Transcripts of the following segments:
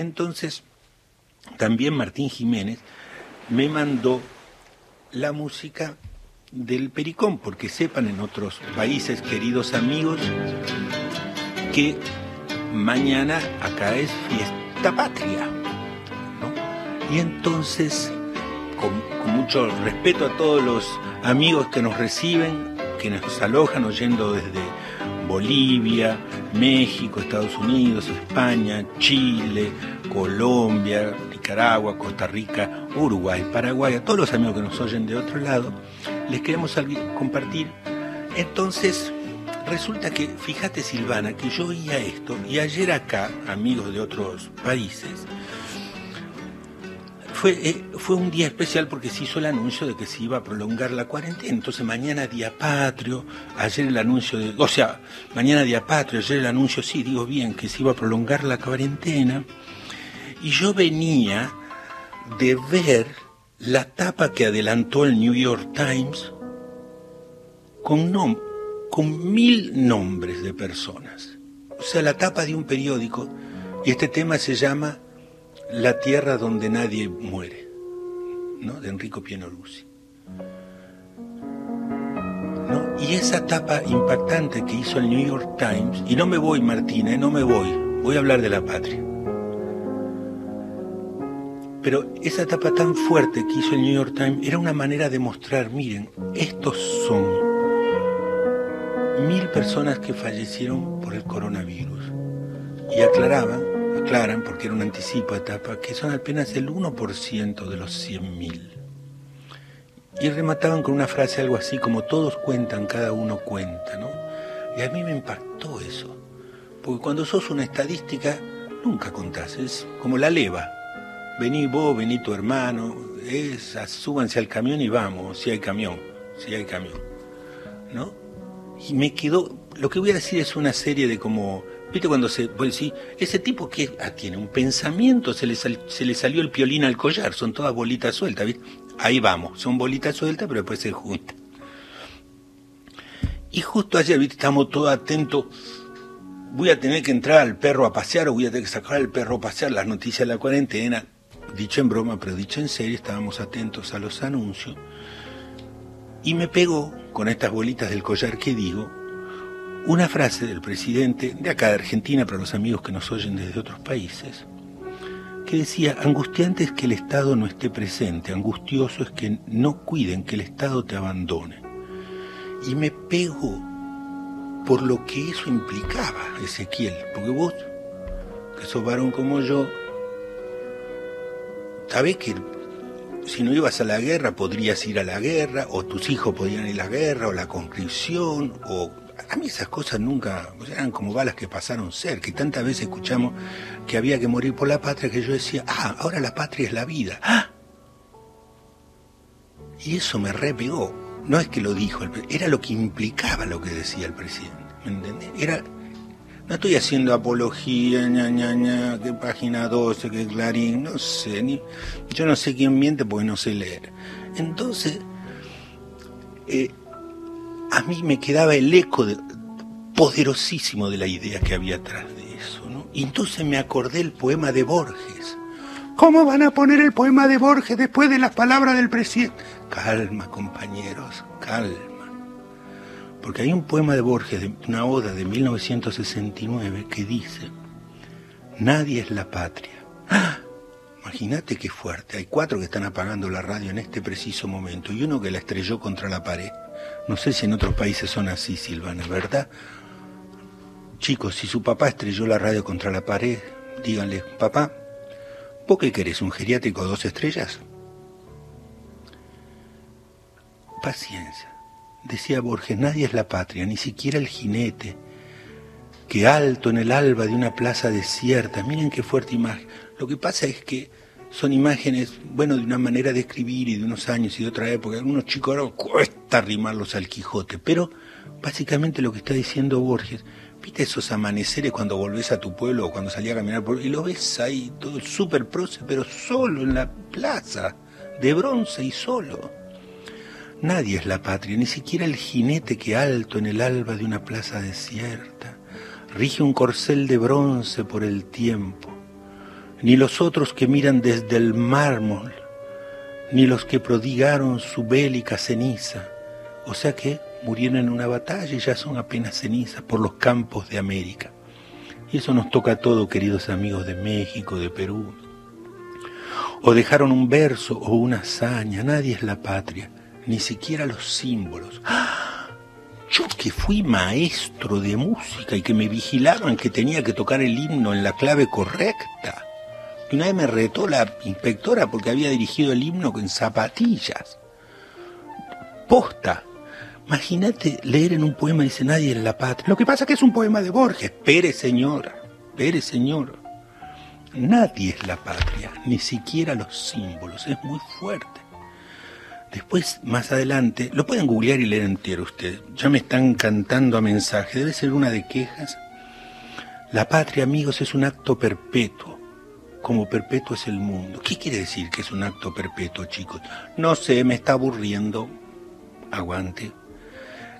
Entonces, también Martín Jiménez me mandó la música del Pericón, porque sepan en otros países, queridos amigos, que mañana acá es fiesta patria. Y entonces, con, con, mucho respeto a todos los amigos que nos reciben, que nos alojan oyendo desde Bolivia, México, Estados Unidos, España, Chile, Colombia, Nicaragua, Costa Rica, Uruguay, Paraguay, a todos los amigos que nos oyen de otro lado, les queremos compartir. Entonces, resulta que, fíjate Silvana, que yo oía esto y ayer acá, amigos de otros países, fue, eh, fue un día especial porque se hizo el anuncio de que se iba a prolongar la cuarentena. Entonces mañana día patrio, ayer el anuncio de, o sea, mañana día patrio, ayer el anuncio, sí, digo bien, que se iba a prolongar la cuarentena. Y yo venía de ver la tapa que adelantó el New York Times con, con mil nombres de personas. O sea, la tapa de un periódico. Y este tema se llama La tierra donde nadie muere, ¿no? de Enrico Pienoluzzi. ¿No? Y esa tapa impactante que hizo el New York Times, y no me voy, Martina, no me voy, voy a hablar de la patria. Pero esa etapa tan fuerte que hizo el New York Times era una manera de mostrar, miren, estos son mil personas que fallecieron por el coronavirus. Y aclaraban, aclaran, porque era un anticipo etapa, que son apenas el 1% de los 100.000. Y remataban con una frase algo así como todos cuentan, cada uno cuenta, ¿no? Y a mí me impactó eso. Porque cuando sos una estadística, nunca contás, es como la leva vení vos, vení tu hermano, es, súbanse al camión y vamos, si hay camión, si hay camión. ¿No? Y me quedó, lo que voy a decir es una serie de como, viste cuando se ese tipo que ah, tiene un pensamiento, se le, se le salió el piolín al collar, son todas bolitas sueltas, ¿viste? Ahí vamos, son bolitas sueltas, pero después se juntan. Y justo ayer, viste, estamos todos atentos voy a tener que entrar al perro a pasear o voy a tener que sacar al perro a pasear, las noticias de la cuarentena, dicho en broma, pero dicho en serio, estábamos atentos a los anuncios, y me pegó, con estas bolitas del collar que digo, una frase del presidente de acá de Argentina, para los amigos que nos oyen desde otros países, que decía, angustiante es que el Estado no esté presente, angustioso es que no cuiden, que el Estado te abandone. Y me pegó por lo que eso implicaba, Ezequiel, porque vos, que sos varón como yo, sabés que si no ibas a la guerra podrías ir a la guerra, o tus hijos podían ir a la guerra, o la conscripción, o a mí esas cosas nunca, eran como balas que pasaron cerca, y tantas veces escuchamos que había que morir por la patria que yo decía, ah, ahora la patria es la vida. ¡Ah! Y eso me repegó. No es que lo dijo, era lo que implicaba lo que decía el presidente. ¿Me entendés? Era no estoy haciendo apología, ña, ña, ña, que página 12, que Clarín, no sé, ni, yo no sé quién miente porque no sé leer. Entonces, eh, a mí me quedaba el eco poderosísimo de la idea que había atrás de eso, ¿no? Y entonces me acordé el poema de Borges. ¿Cómo van a poner el poema de Borges después de las palabras del presidente? Calma, compañeros, calma porque hay un poema de Borges, una oda de 1969, que dice, nadie es la patria. ¡Ah! Imagínate qué fuerte, hay cuatro que están apagando la radio en este preciso momento y uno que la estrelló contra la pared. No sé si en otros países son así, Silvana, ¿verdad? Chicos, si su papá estrelló la radio contra la pared, díganle, papá, ¿vos qué querés, un geriátrico dos estrellas? Paciencia. Decía Borges, nadie es la patria, ni siquiera el jinete, que alto en el alba de una plaza desierta, miren qué fuerte imagen. Lo que pasa es que son imágenes, bueno, de una manera de escribir y de unos años y de otra época. Algunos chicos ahora cuesta arrimarlos al Quijote, pero básicamente lo que está diciendo Borges, viste esos amaneceres cuando volvés a tu pueblo o cuando salías a caminar por y lo ves ahí todo súper prócer, pero solo en la plaza, de bronce y solo. Nadie es la patria, ni siquiera el jinete que alto en el alba de una plaza desierta rige un corcel de bronce por el tiempo. Ni los otros que miran desde el mármol, ni los que prodigaron su bélica ceniza, o sea que murieron en una batalla y ya son apenas cenizas por los campos de América. Y eso nos toca a todos, queridos amigos de México, de Perú. O dejaron un verso o una hazaña, nadie es la patria, ni siquiera los símbolos. ¡Ah! Yo que fui maestro de música y que me vigilaban que tenía que tocar el himno en la clave correcta. Y una vez me retó la inspectora porque había dirigido el himno con zapatillas. Posta. Imagínate leer en un poema, dice nadie en la patria. Lo que pasa es que es un poema de Borges. Espere, señora. Espere, señor. Nadie es la patria, ni siquiera los símbolos. Es muy fuerte. Después, más adelante, lo pueden googlear y leer entero ustedes. Ya me están cantando a mensaje. Debe ser una de quejas. La patria, amigos, es un acto perpetuo, como perpetuo es el mundo. ¿Qué quiere decir que es un acto perpetuo, chicos? No sé, me está aburriendo. Aguante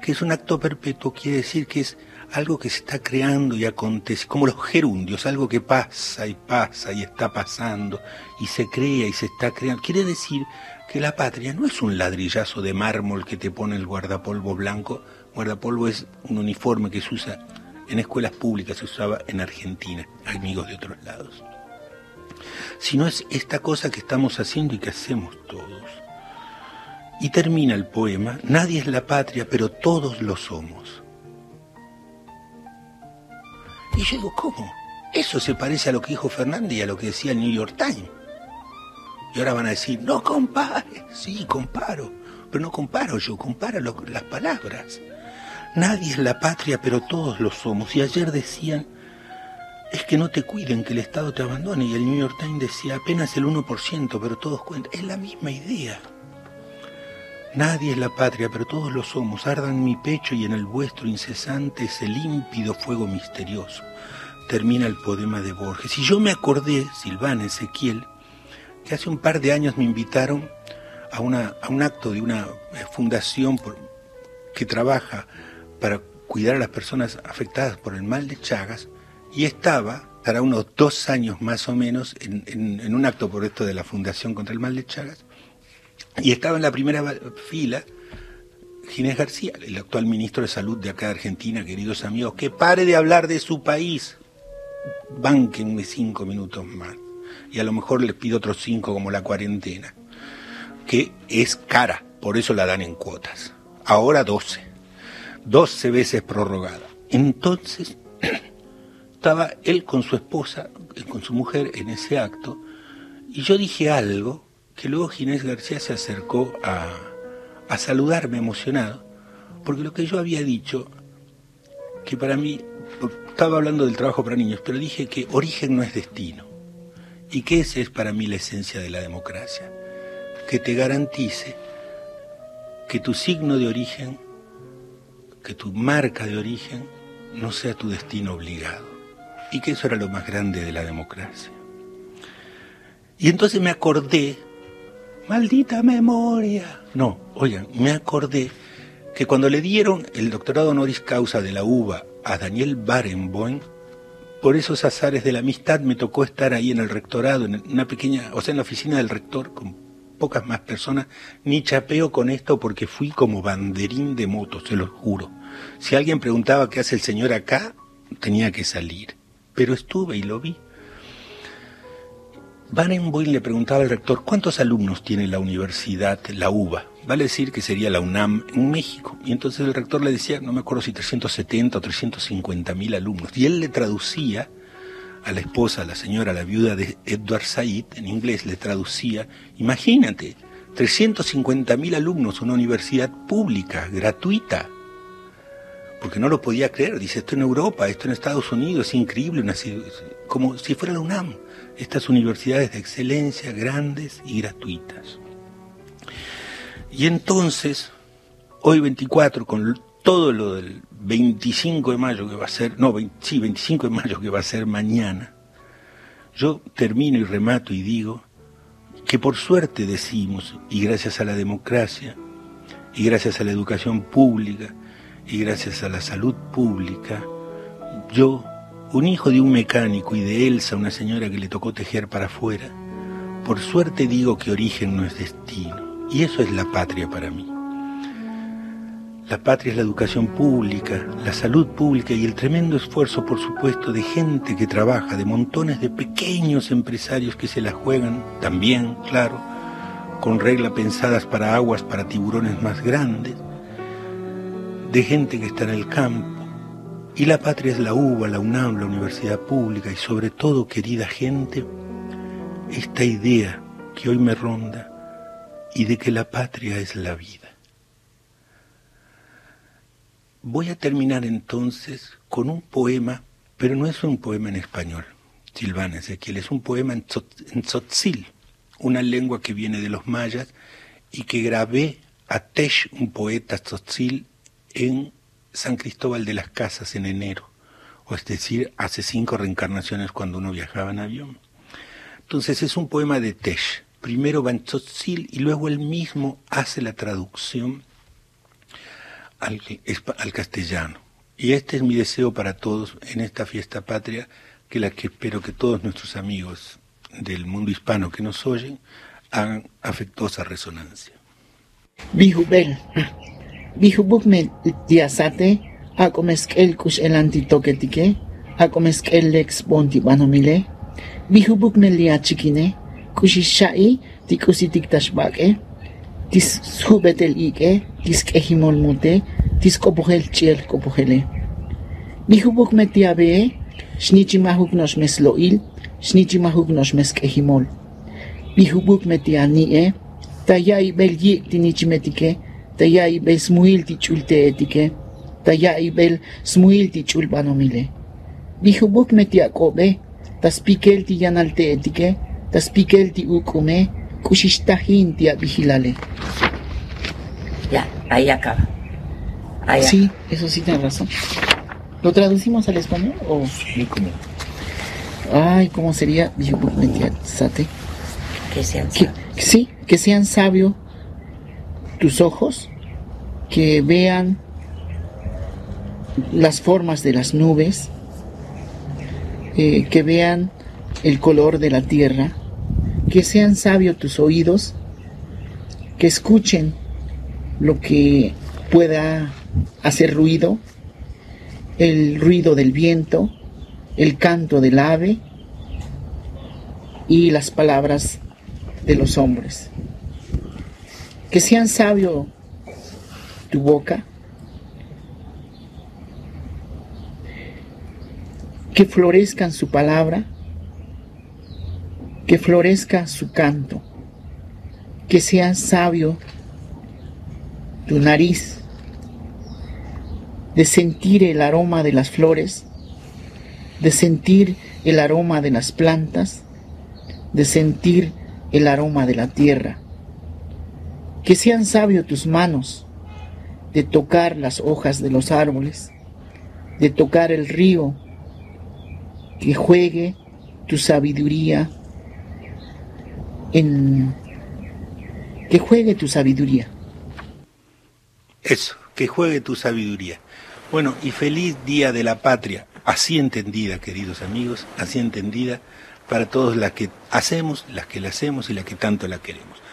que es un acto perpetuo quiere decir que es algo que se está creando y acontece, como los gerundios, algo que pasa y pasa y está pasando y se crea y se está creando. Quiere decir que la patria no es un ladrillazo de mármol que te pone el guardapolvo blanco. Guardapolvo es un uniforme que se usa en escuelas públicas, se usaba en Argentina, amigos de otros lados. Sino es esta cosa que estamos haciendo y que hacemos todos y termina el poema, nadie es la patria, pero todos lo somos. Y yo digo, ¿cómo? Eso se parece a lo que dijo Fernández y a lo que decía el New York Times. Y ahora van a decir, no compare. Sí, comparo. Pero no comparo yo, comparo las palabras. Nadie es la patria, pero todos lo somos. Y ayer decían, es que no te cuiden, que el Estado te abandone. Y el New York Times decía, apenas el 1%, pero todos cuentan. Es la misma idea. Nadie es la patria, pero todos lo somos. Arda en mi pecho y en el vuestro incesante ese límpido fuego misterioso. Termina el poema de Borges. Y yo me acordé, Silvana Ezequiel, que hace un par de años me invitaron a, una, a un acto de una eh, fundación que trabaja para cuidar a las personas afectadas por el mal de Chagas y estaba, para unos dos años más o menos, en, un acto por esto de la Fundación contra el Mal de Chagas, y estaba en la primera fila Ginés García, el actual ministro de Salud de acá de Argentina, queridos amigos, que pare de hablar de su país. Bánquenme cinco minutos más. Y a lo mejor les pido otros cinco como la cuarentena, que es cara, por eso la dan en cuotas. Ahora doce. Doce veces prorrogada. Entonces, estaba él con su esposa, con su mujer en ese acto, y yo dije algo que luego Ginés García se acercó a, a saludarme emocionado, porque lo que yo había dicho, que para mí, estaba hablando del trabajo para niños, pero dije que origen no es destino, y que esa es para mí la esencia de la democracia, que te garantice que tu signo de origen, que tu marca de origen, no sea tu destino obligado, y que eso era lo más grande de la democracia. Y entonces me acordé Maldita memoria. No, oigan, me acordé que cuando le dieron el doctorado honoris causa de la UBA a Daniel Barenboim, por esos azares de la amistad me tocó estar ahí en el rectorado, en una pequeña, o sea, en la oficina del rector, con pocas más personas, ni chapeo con esto porque fui como banderín de moto, se lo juro. Si alguien preguntaba qué hace el señor acá, tenía que salir. Pero estuve y lo vi. Barenboim le preguntaba al rector cuántos alumnos tiene la universidad, la UBA. Vale decir que sería la UNAM en México. Y entonces el rector le decía, no me acuerdo si 370 o 350 mil alumnos. Y él le traducía a la esposa, a la señora, a la viuda de Edward Said, en inglés le traducía, imagínate, 350 mil alumnos, una universidad pública, gratuita. Porque no lo podía creer. Dice, esto en Europa, esto en Estados Unidos, es increíble, como si fuera la UNAM estas universidades de excelencia grandes y gratuitas. Y entonces, hoy 24, con todo lo del 25 de mayo que va a ser, no, sí, 25 de mayo que va a ser mañana, yo termino y remato y digo que por suerte decimos, y gracias a la democracia, y gracias a la educación pública, y gracias a la salud pública, yo un hijo de un mecánico y de Elsa, una señora que le tocó tejer para afuera, por suerte digo que origen no es destino, y eso es la patria para mí. La patria es la educación pública, la salud pública y el tremendo esfuerzo, por supuesto, de gente que trabaja, de montones de pequeños empresarios que se la juegan, también, claro, con reglas pensadas para aguas para tiburones más grandes, de gente que está en el campo. Y la patria es la UBA, la UNAM, la universidad pública y sobre todo, querida gente, esta idea que hoy me ronda y de que la patria es la vida. Voy a terminar entonces con un poema, pero no es un poema en español, Silvana Ezequiel, es un poema en, tzotzil, una lengua que viene de los mayas y que grabé a Tesh, un poeta tzotzil, en San Cristóbal de las Casas en enero, o es decir, hace cinco reencarnaciones cuando uno viajaba en avión. Entonces es un poema de Tesh. Primero va en tzotzil y luego él mismo hace la traducción al, castellano. Y este es mi deseo para todos en esta fiesta patria, que la que espero que todos nuestros amigos del mundo hispano que nos oyen hagan afectuosa resonancia. Bihubel, Bijubukme tiasate, akomeskel kush elanti toketike, akomeskel lex bonti banomile, bijubukme liachikine, kushishai tikusitik tashbake, tis subetel ike, tis kehimol mute, tis kopuhel chiel kopuhele. Bijubukme tiabee, shnichimahuknosh mesloil, shnichimahuknosh meskehimol. Bijubukme tianie, tayai belgi tinichimetike, tinichimetike, tayai bel smuil tichulte etike, tayai bel smuil tichulbanomile. Bihubuk metiakobe, taspikel ti yanalte etike, taspikel ti ukume, kushistahin tia vigilale. Ya, ahí acaba. Ahí sí, eso sí tiene razón. ¿Lo traducimos al español o? Sí, como. Ay, ¿cómo sería? Que sean sabios. sí, que sean sabios tus ojos, que vean las formas de las nubes, eh, que vean el color de la tierra, que sean sabios tus oídos, que escuchen lo que pueda hacer ruido, el ruido del viento, el canto del ave y las palabras de los hombres. Que sean sabio tu boca, que florezcan su palabra, que florezca su canto, que sea sabio tu nariz, de sentir el aroma de las flores, de sentir el aroma de las plantas, de sentir el aroma de la tierra. Que sean sabios tus manos de tocar las hojas de los árboles, de tocar el río, que juegue tu sabiduría en que juegue tu sabiduría. Eso, que juegue tu sabiduría. Bueno, y feliz Día de la Patria así entendida, queridos amigos, así entendida para todos las que hacemos, las que la hacemos y las que tanto la queremos.